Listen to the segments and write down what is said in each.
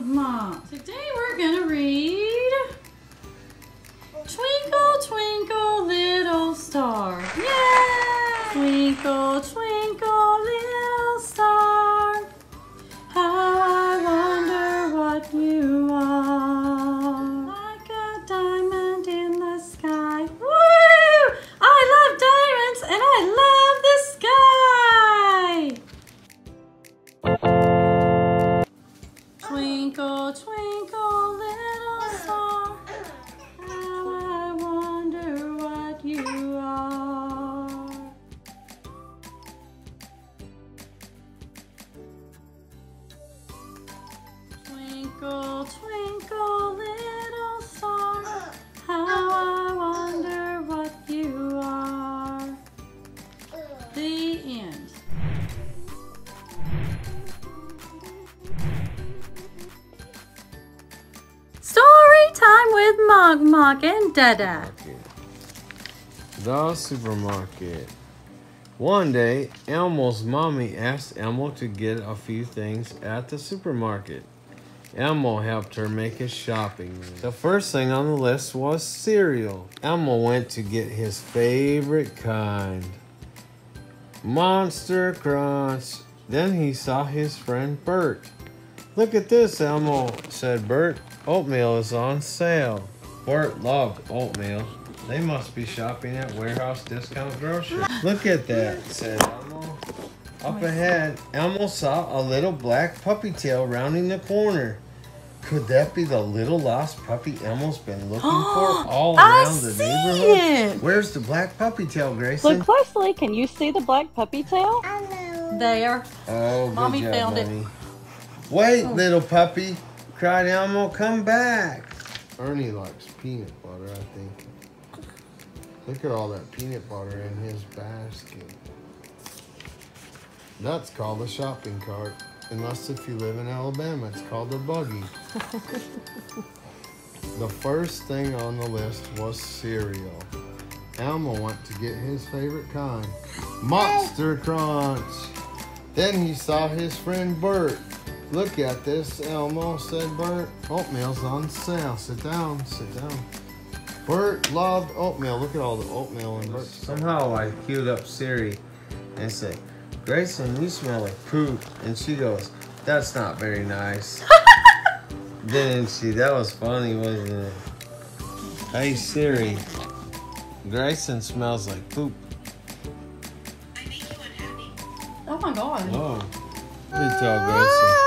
Mom. Today we're gonna read Twinkle, Twinkle, Little Star. Yay! Twinkle, twinkle, time with Monk Monk and Dada. The supermarket. One day, Elmo's mommy asked Elmo to get a few things at the supermarket. Elmo helped her make his shopping list. The first thing on the list was cereal. Elmo went to get his favorite kind Monster Crunch. Then he saw his friend Bert. Look at this, Elmo, said Bert. Oatmeal is on sale. Bert loved oatmeal. They must be shopping at Warehouse Discount Grocery. Look at that, said Elmo. Up oh, ahead, Elmo saw a little black puppy tail rounding the corner. Could that be the little lost puppy Elmo's been looking for all I around the see neighborhood? it. Where's the black puppy tail, Grayson? Look closely. Can you see the black puppy tail? There. Oh, good Mommy job, found it. Wait, Oh. little puppy, cried Elmo, come back. Ernie likes peanut butter, I think. Look at all that peanut butter in his basket. That's called a shopping cart. Unless if you live in Alabama, it's called a buggy. the first thing on the list was cereal. Elmo went to get his favorite kind, Monster Crunch. Then he saw his friend Bert. Look at this, Elmo, said Bert. Oatmeal's on sale. Sit down, sit down. Bert loved oatmeal. Look at all the oatmeal in Bert. Somehow I queued up Siri and said, Grayson, you smell like poop. And she goes, that's not very nice. Didn't she? That was funny, wasn't it? Hey Siri, Grayson smells like poop. Oh my god. Oh, let me tell Grayson.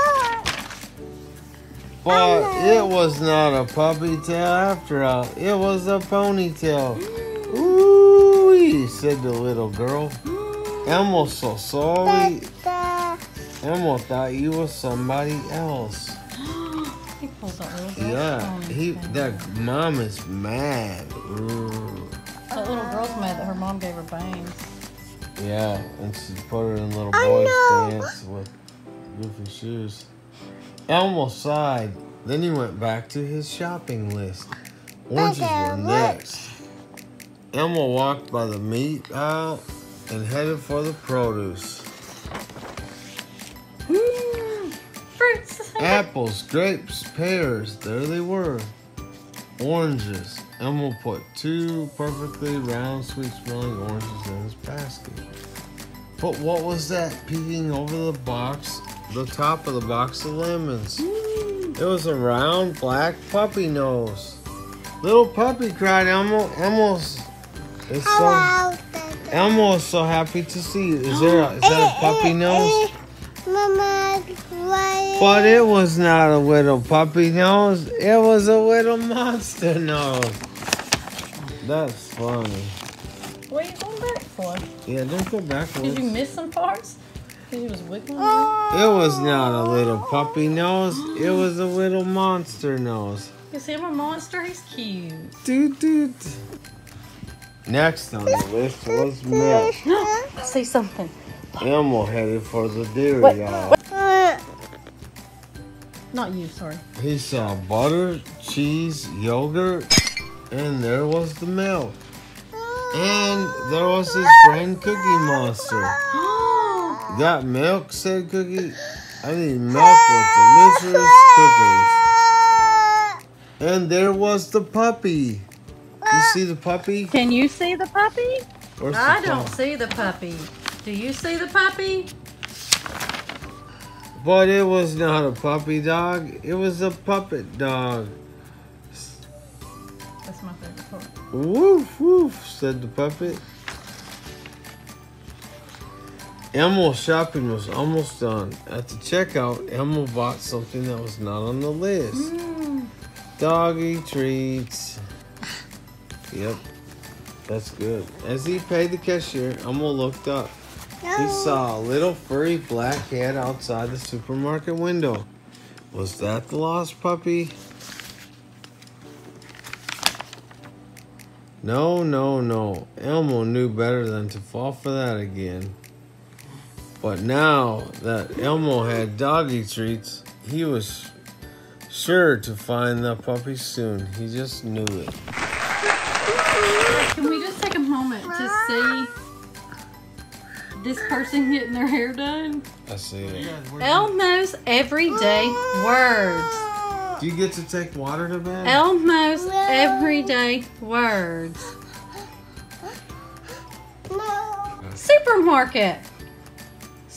But uh-huh. it was not a puppy tail after all. It was a ponytail. Mm. Ooh, said the little girl. Mm. Elmo so sorry. Elmo thought you was somebody else. he pulled that little. Yeah, he that mom is mad. Ooh. That little girl's mad that her mom gave her bangs. Yeah, and she put her in little boy's pants with goofy shoes. Elmo sighed. Then he went back to his shopping list. Oranges were next. Elmo walked by the meat aisle and headed for the produce. Mmm, fruits. Apples, grapes, pears, there they were. Oranges. Elmo put two perfectly round, sweet smelling oranges in his basket. But what was that peeking over the box, the top of the box of lemons? It was a round black puppy nose. Little puppy cried Elmo. Elmo's is so Elmo is so happy to see you. Is there a, is that a puppy nose? But it was not a little puppy nose. It was a little monster nose. That's funny. What are you going back for? Yeah, don't go backwards. Did you miss some parts? Because was wiggling. It was not a little puppy nose. It was a little monster nose. You see him a monster? He's cute. Doot doot. Next on the list was milk. I see something. Elmo headed for the dairy What? aisle. Uh, Not you, sorry. He saw butter, cheese, yogurt, and there was the milk. And there was his friend Cookie Monster. Got milk, said Cookie. I need milk with delicious cookies. And there was the puppy. You see the puppy? Can you see the puppy? Where's the I don't see the puppy. Do you see the puppy? But it was not a puppy dog. It was a puppet dog. That's my favorite part. Woof woof, said the puppet. Elmo's shopping was almost done. At the checkout, Elmo bought something that was not on the list. Hmm. Doggy treats. Yep, that's good. As he paid the cashier, Elmo looked up. He saw a little furry black cat outside the supermarket window. Was that the lost puppy? No, no, no. Elmo knew better than to fall for that again. But now that Elmo had doggy treats, he was sure to find the puppy soon. He just knew it. Can we just take a moment to see this person getting their hair done? I see it. Elmo's everyday words. Do you get to take water to bed? Elmo's everyday words. Supermarket.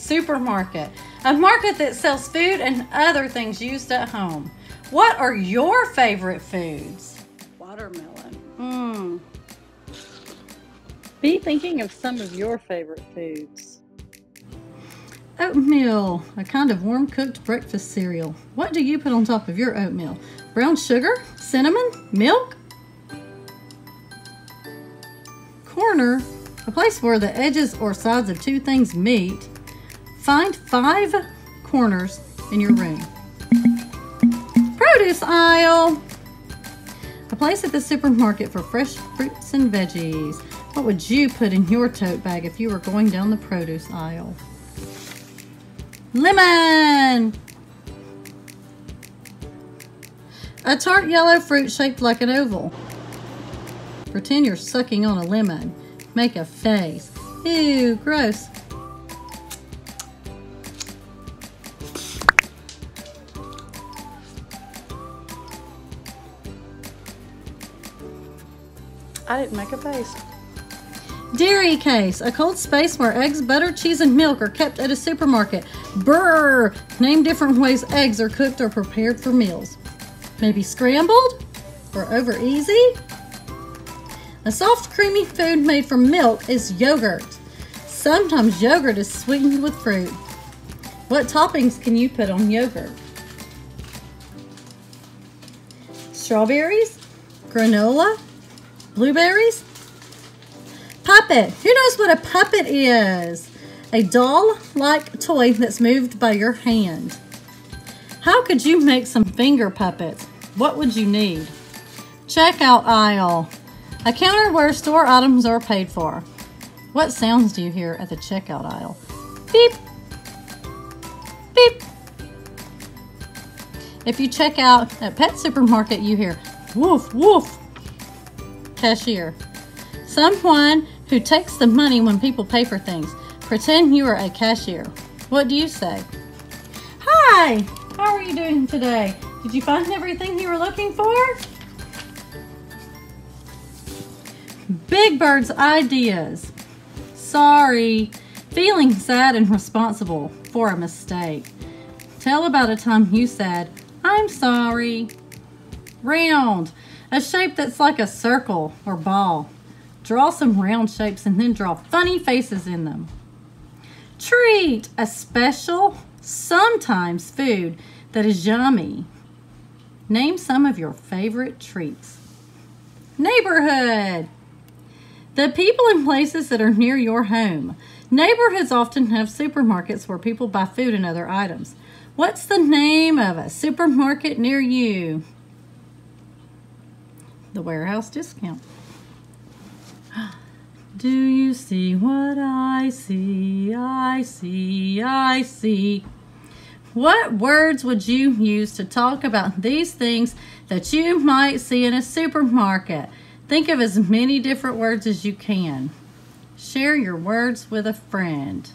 Supermarket. A market that sells food and other things used at home. What are your favorite foods? Watermelon. Mmm. Be thinking of some of your favorite foods. Oatmeal, a kind of warm cooked breakfast cereal. What do you put on top of your oatmeal? Brown sugar? Cinnamon? Milk? Corner, a place where the edges or sides of two things meet. Find five corners in your room. Produce aisle, a place at the supermarket for fresh fruits and veggies. What would you put in your tote bag if you were going down the produce aisle? Lemon! A tart yellow fruit shaped like an oval. Pretend you're sucking on a lemon. Make a face. Ew, gross. I didn't make a face. Dairy case, a cold space where eggs, butter, cheese, and milk are kept at a supermarket. Brr! Name different ways eggs are cooked or prepared for meals. Maybe scrambled? Or over easy? A soft, creamy food made from milk is yogurt. Sometimes yogurt is sweetened with fruit. What toppings can you put on yogurt? Strawberries? Granola? Blueberries? Puppet. Who knows what a puppet is? A doll like toy that's moved by your hand. How could you make some finger puppets? What would you need? Checkout aisle. A counter where store items are paid for. What sounds do you hear at the checkout aisle? Beep. Beep. If you check out at pet supermarket, you hear woof woof. Cashier. Someone who takes the money when people pay for things. Pretend you are a cashier. What do you say? Hi, how are you doing today? Did you find everything you were looking for? Big Bird's ideas. Sorry. Feeling sad and responsible for a mistake. Tell about a time you said, I'm sorry. Round. A shape that's like a circle or ball. Draw some round shapes and then draw funny faces in them. Treat. A special, sometimes food that is yummy. Name some of your favorite treats. Neighborhood. The people and places that are near your home. Neighborhoods often have supermarkets where people buy food and other items. What's the name of a supermarket near you? The warehouse discount. Do you see what I see? I see, I see. What words would you use to talk about these things that you might see in a supermarket? Think of as many different words as you can. Share your words with a friend.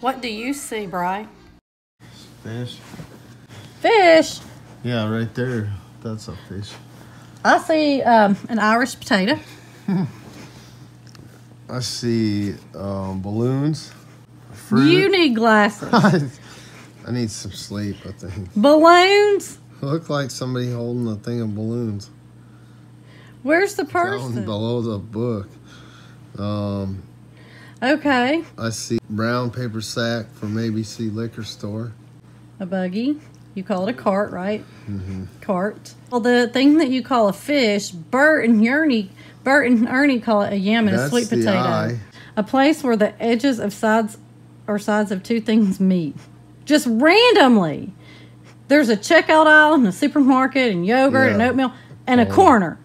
What do you see, Bry? fish. Fish. Yeah, right there. That's a fish. I see um, an Irish potato. I see um, balloons. Fruit. You need glasses. I need some sleep, I think. Balloons. Look like somebody holding a thing of balloons. Where's the Down person? below the book. Um, Okay. I see brown paper sack from ABC liquor store. A buggy. You call it a cart, right? Mm-hmm. Cart. Well, the thing that you call a fish, Bert and Ernie, Bert and Ernie call it a yam and a That's sweet the potato. A place where the edges of sides or sides of two things meet. Just randomly. There's a checkout aisle in the supermarket and yogurt and oatmeal and a Oh. corner.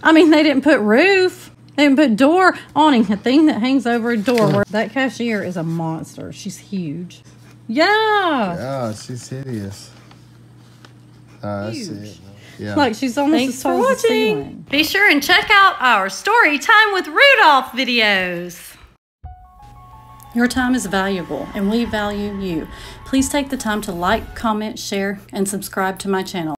I mean, they didn't put roof. They didn't put door awning, a thing that hangs over a door. Where that cashier is a monster. She's huge. Yeah. Yeah, she's hideous. I see it. Yeah. Like she's almost Thanks as for tall as the watching. ceiling. Be sure and check out our Story Time with Rudolph videos. Your time is valuable and we value you. Please take the time to like, comment, share, and subscribe to my channel.